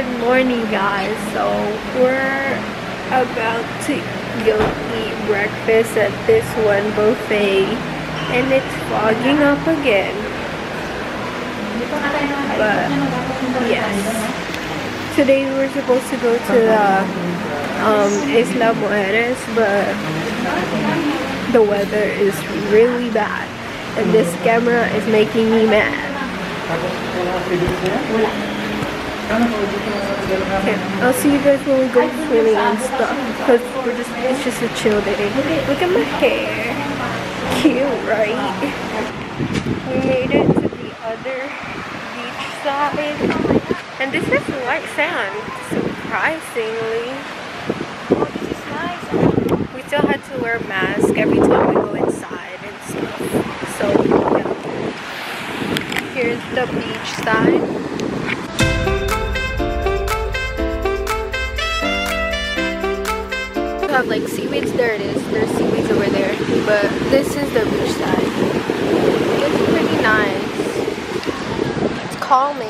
Good morning guys. So we're about to go eat breakfast at this one buffet and it's fogging up again. But yes. Today we were supposed to go to the um, Isla Mujeres but the weather is really bad and this camera is making me mad. Okay, I'll see you guys when we go swimming and stuff. Cause we're just it's just a chill day. Look at my hair. Cute, right? We made it to the other beach side. And this is white sand, surprisingly. We still had to wear masks every time we go inside and stuff. So yeah. Here's the beach side. Have like seaweeds. There it is. There's seaweeds over there. But this is the beach side. It's pretty nice. It's calming.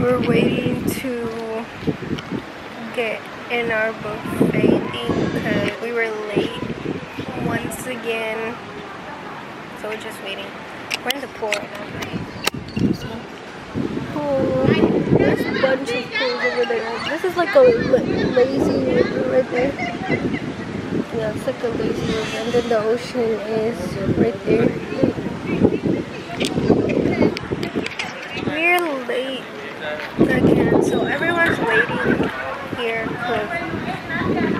We're waiting to get in our buffet because we were late once again so we're just waiting. We're in the pool right now. Pool. There's a bunch of pools over there. This is like a lazy river right there. Yeah, it's like a lazy river. And then the ocean is right there. We're late again, so everyone's waiting here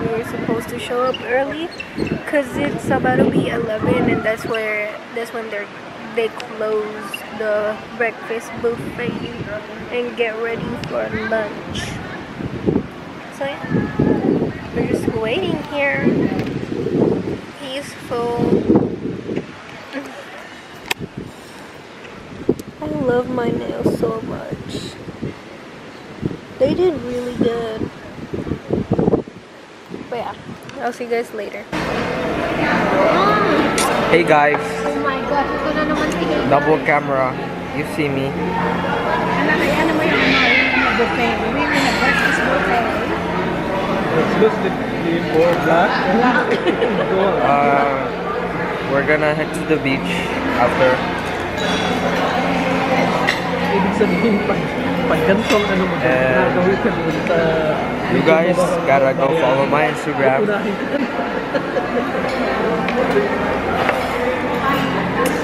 we were supposed to show up early because it's about to be 11 and that's where that's when they're they close the breakfast buffet and get ready for lunch. So yeah. We're just waiting here. Peaceful. I love my nails so much. They did really good. But yeah I'll see you guys later Hey guys, Oh my God, ito na naman si Hilda. double camera. You see me. Ano ano mo yung ano, yung buffet? We were in a breakfast buffet. Let's lose the the four black. Uh, we're gonna head to the beach after. Ibig sabihin, pag, pag ganitong ano mo, nagawin ka sa... You guys gotta go follow my Instagram.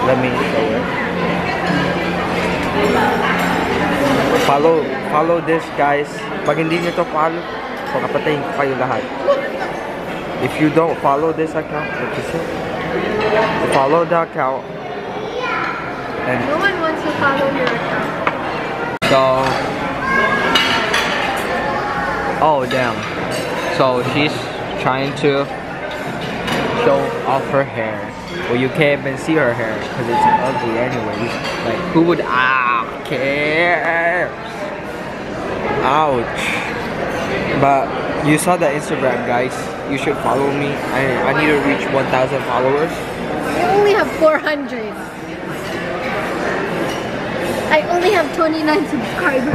Let me show it. Follow, follow this guys. Pag hindi nyo to follow, pagkapatayin ko kayo lahat. If you don't follow this account, what you say? Follow the account. And No one wants to follow your account. So, oh damn. So she's trying to show off her hair. Well, you can't even see her hair because it's ugly anyways. Like, who would ah care? Ouch. But you saw the Instagram, guys. You should follow me. I, I need to reach 1,000 followers. You only have 400. I only have 29 subscribers.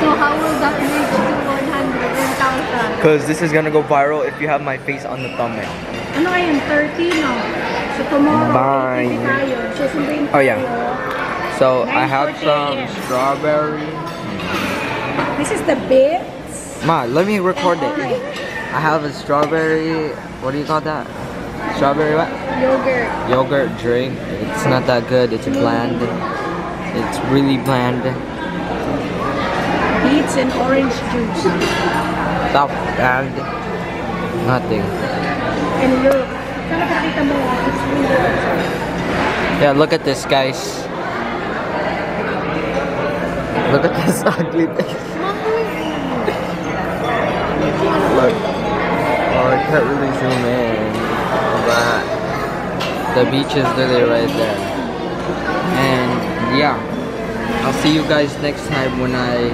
So how will that reach to 100 1,000? Because this is gonna go viral if you have my face on the thumbnail. Ano ngayon? 30, no? So tomorrow, Bye. 80 tayo. Susunduin Oh, yeah. So I have some a.m. strawberry. This is the bits. Ma, let me record it. I have a strawberry. What do you call that? Strawberry what? Yogurt. Yogurt drink. It's not that good. It's mm. bland. It's really bland. Beets and orange juice. Stop bland. Nothing. And look. Sana pakita mo, it's really Yeah, look at this, guys. Look at this ugly face. Look. Oh, I can't really zoom in. The beach is literally right there. And yeah. I'll see you guys next time when I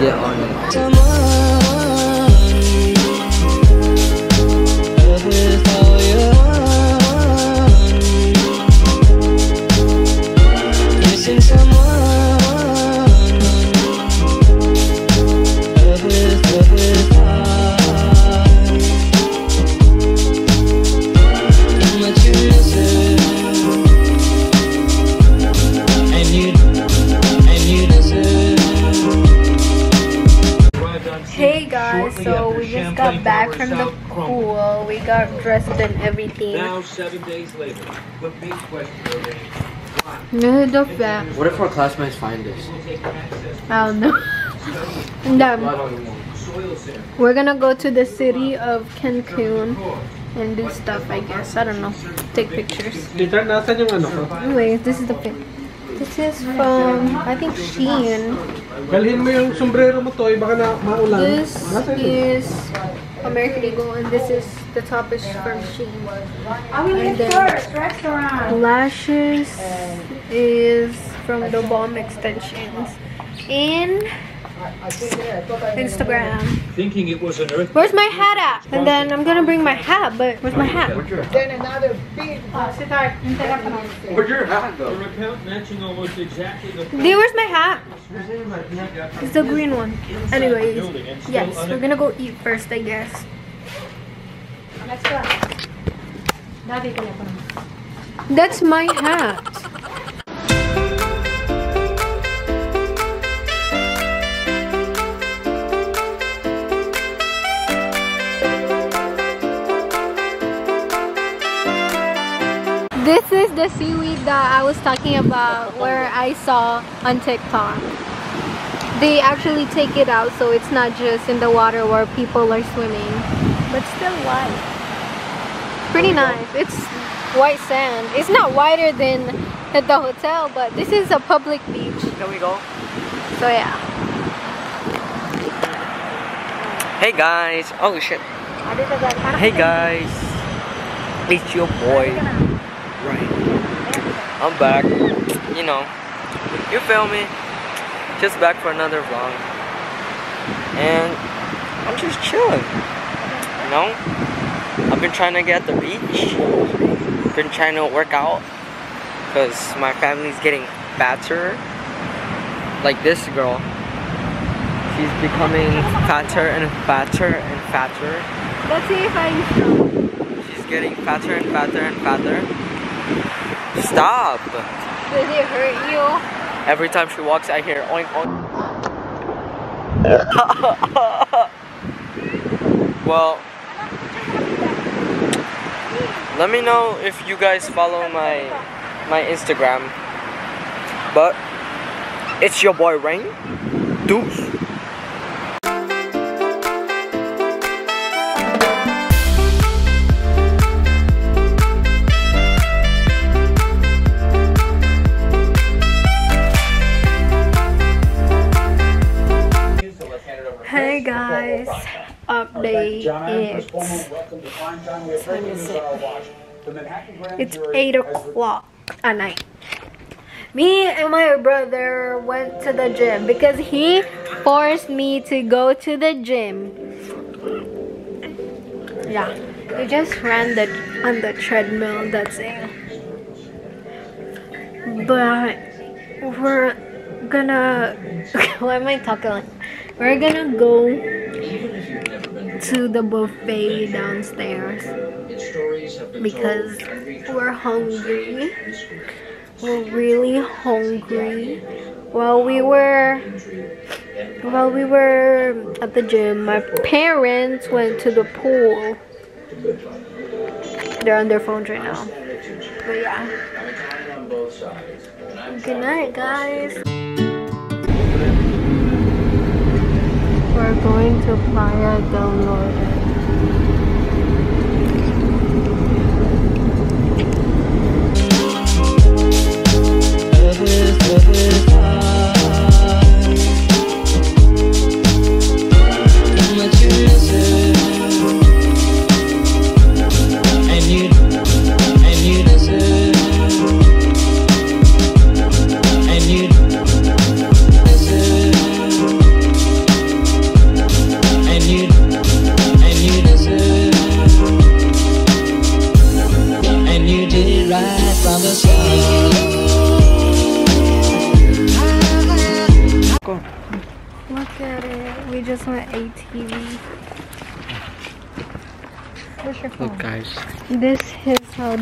get on it. So we just got back from the pool. We got dressed and everything. Now, seven days later, the big question remains. No, the fat. What if our classmates find this? I don't know. and um, Blood on the wall. we're gonna go to the city of Cancun and do stuff, I guess. I don't know. Take pictures. Peter, nasan yung ano ko? Anyways, this is the pic. This is from, I think, Shein. Galhin mo yung sombrero mo, Toy. Baka na maulan. This is American Eagle, and this is the top is from Shein. I will And eat first, restaurant. Lashes is from the Bomb Extensions. In Instagram. Thinking it was an earth. Where's my hat at? And then I'm gonna bring my hat, but where's my hat? Then another big. Oh, sitar, yung telepono. Where's your hat The go? account matching almost exactly the Dee, where's my hat? It's the green one. Anyways, yes, we're gonna go eat first, I guess. Let's go. That's my hat. This is the seaweed that I was talking about where I saw on TikTok. They actually take it out so it's not just in the water where people are swimming, but still white. Pretty nice. It's white sand. It's not whiter than at the hotel, but this is a public beach. Can we go? So yeah. Hey guys. Oh shit. Hey guys. It's your boy. I'm back. You know. You feel me? Just back for another vlog. And I'm just chilling. You know? I've been trying to get at the beach. Been trying to work out. Because my family's getting fatter. Like this girl. She's becoming fatter and fatter and fatter. Let's see if I She's getting fatter and fatter and fatter. Stop! does it hurt you? Every time she walks, I hear oink oink. well, let me know if you guys follow my my Instagram. But it's your boy Rain. Deuce. Update. It's Time is it? it's eight o'clock at night. Me and my brother went to the gym because he forced me to go to the gym. Yeah, we just ran the on the treadmill. That's it. But we're gonna. Why am I talking like? We're gonna go to the buffet downstairs because we're hungry. We're really hungry. While we were while we were at the gym, my parents went to the pool. They're on their phones right now. But yeah. Good night, guys. We're going to Playa del Norte. Love with, love without.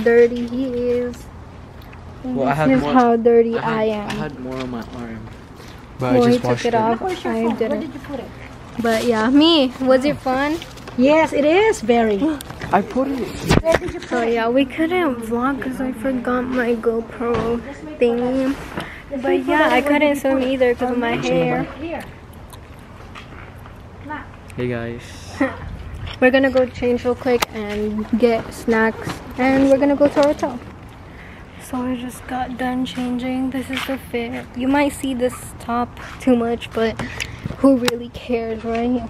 Dirty he is. And Well, I this had is more- how dirty I I, am. I had more on my arm. But well, I he just took washed it it. off. Where's your I phone? Where didn't. did you put it? But yeah, me. Was it fun? Yes, it is very. I put it. Where did you put So yeah, we couldn't vlog because I forgot my GoPro thingy. But yeah, I couldn't swim either because of my hair. Hey guys. We're gonna go change real quick and get snacks, and we're gonna go to our hotel. So I just got done changing. This is the fit. You might see this top too much, but who really cares, right?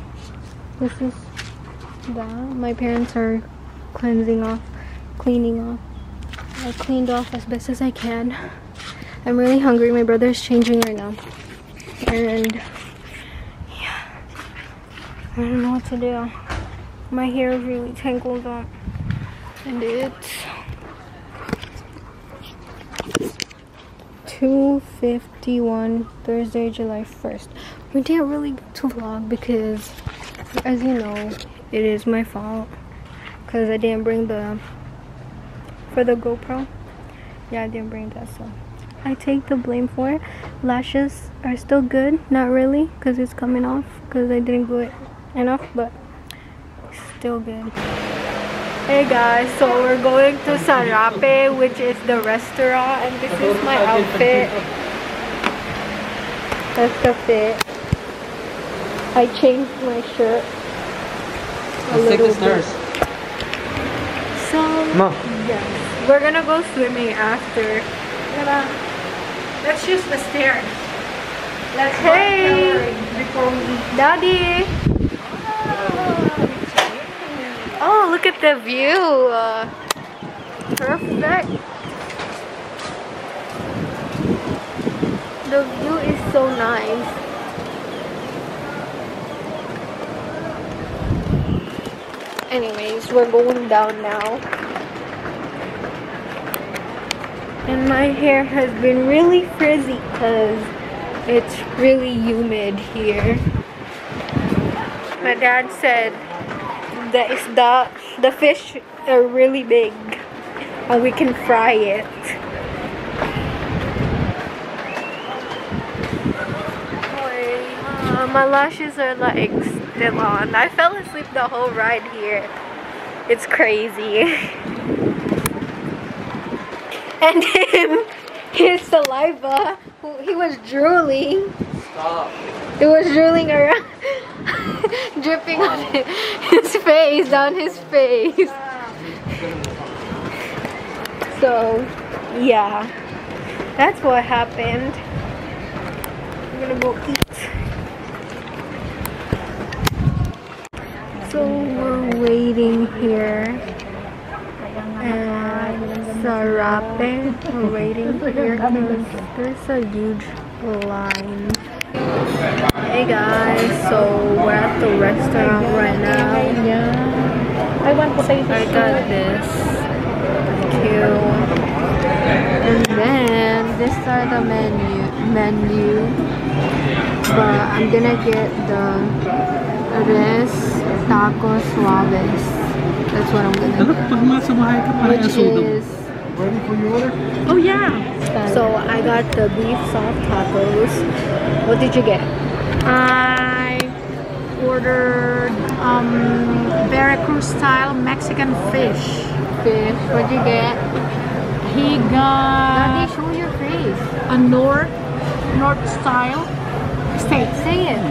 This is that. My parents are cleansing off, cleaning off. I cleaned off as best as I can. I'm really hungry. My brother's changing right now, and yeah, I don't know what to do. My hair is really tangled up, and it's 2:51 Thursday, July 1st. We didn't really get to vlog because, as you know, it is my fault because I didn't bring the for the GoPro. Yeah, I didn't bring that, so I take the blame for it. Lashes are still good, not really, because it's coming off because I didn't glue it enough, but still good. Hey guys, so we're going to Sarape, which is the restaurant, and this is my outfit. That's the fit. I changed my shirt. A Let's take little the stairs. So, Ma. yes, we're gonna go swimming after. Gonna, let's use the stairs. Let's hey, before we. Daddy. Oh, look at the view. Perfect. The view is so nice. Anyways, we're going down now. And my hair has been really frizzy because it's really humid here. My dad said the isda, the fish are really big and we can fry it. Boy, uh, my lashes are like still on. I fell asleep the whole ride here. It's crazy. and him, his saliva, he was drooling. Stop. It was drooling around, dripping on his, face, down his face. So, yeah, that's what happened. I'm gonna go eat. So we're waiting here. And Sarape, we're waiting here because there's a huge line. Hey guys, so we're at the restaurant right now. Yeah. I want potato I got this. Cute. And then these are the menu menu. But I'm gonna get the res taco suaves. That's what I'm gonna Ano, get. pag nasa bahay ka, parang Which eh, asodo. is Oh yeah. So I got the beef soft tacos. What did you get? I ordered um, Veracruz style Mexican fish. Fish. What'd you get? He got. Daddy, got show your face. a North North style steak. Say it.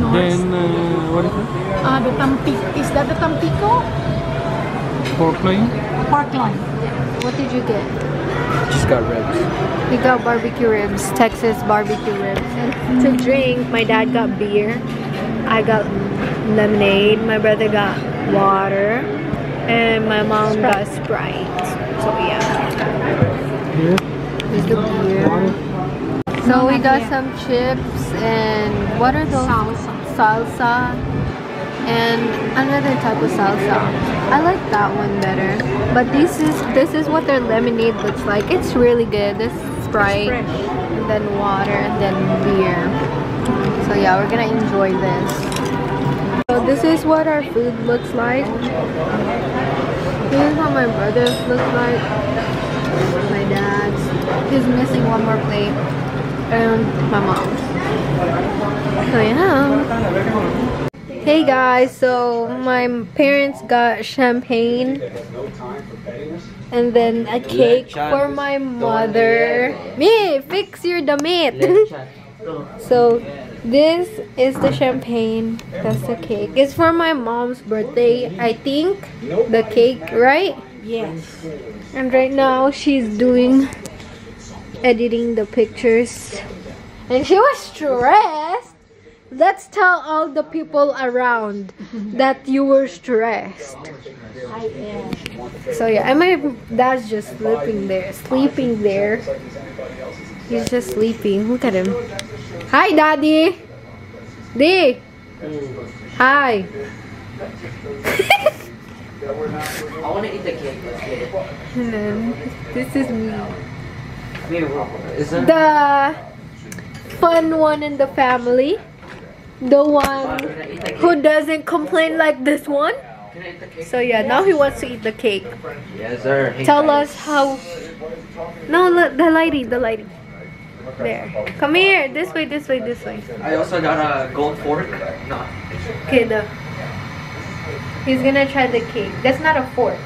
North. Then, uh, what is that? uh, the tampi is that the tampico Pork loin? pork loin? What did you get? Just got ribs. We got barbecue ribs, Texas barbecue ribs. And to drink, my dad got beer. I got lemonade. My brother got water. And my mom got Sprite. So yeah. Here's the beer. So we got some chips and what are those? Salsa. Salsa. And another type of salsa. I like that one better. But this is this is what their lemonade looks like. It's really good. This Sprite, and then water, and then beer. So yeah, we're gonna enjoy this. So this is what our food looks like. This is how my brother's looks like. My dad's. He's missing one more plate. And my mom's. So yeah. Hey guys, so my parents got champagne and then a cake for my mother. Me, fix your damit. so this is the champagne. That's the cake. It's for my mom's birthday, I think. The cake, right? Yes. And right now she's doing editing the pictures. And she was stressed. Let's tell all the people around that you were stressed. I am. So yeah, and my dad's just sleeping there, sleeping there. He's just sleeping. Look at him. Hi, daddy. D. Hi. I want to eat the cake. Let's get it. And then this is me. Is? The fun one in the family. The one who doesn't complain like this one. Can I eat the cake? So yeah, now he wants to eat the cake. Yes, sir. Hey, Tell guys. us how. No, look, the lighting, the lighting. There. Come here. This way, this way, this way. I also got a gold fork. No. Okay, the. He's gonna try the cake. That's not a fork.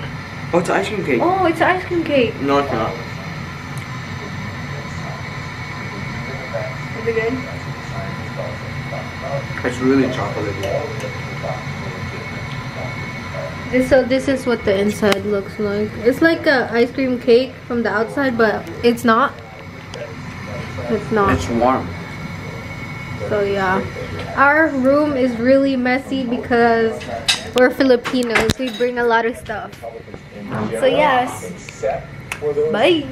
Oh, it's ice cream cake. Oh, it's ice cream cake. No, it's not. Is it good? It's really chocolatey. This, so this is what the inside looks like. It's like a ice cream cake from the outside, but it's not. It's not. It's warm. So yeah. Our room is really messy because we're Filipinos. We bring a lot of stuff. So yes. Bye.